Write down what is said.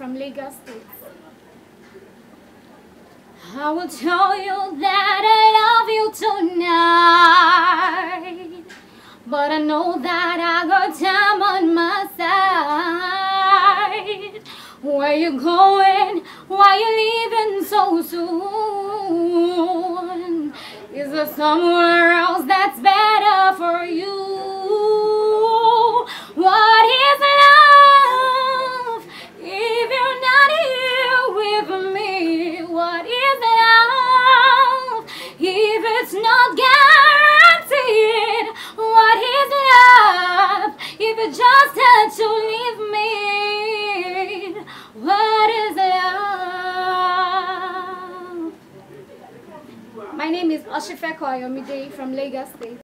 from Lagos State. I will tell you that I love you tonight. But I know that I got time on my side. Where you going? Why you leaving so soon? Is there somewhere else that's better not guaranteed? What is love if you just had to leave me? What is love? My name is Oshifeko Ayomide from Lagos State.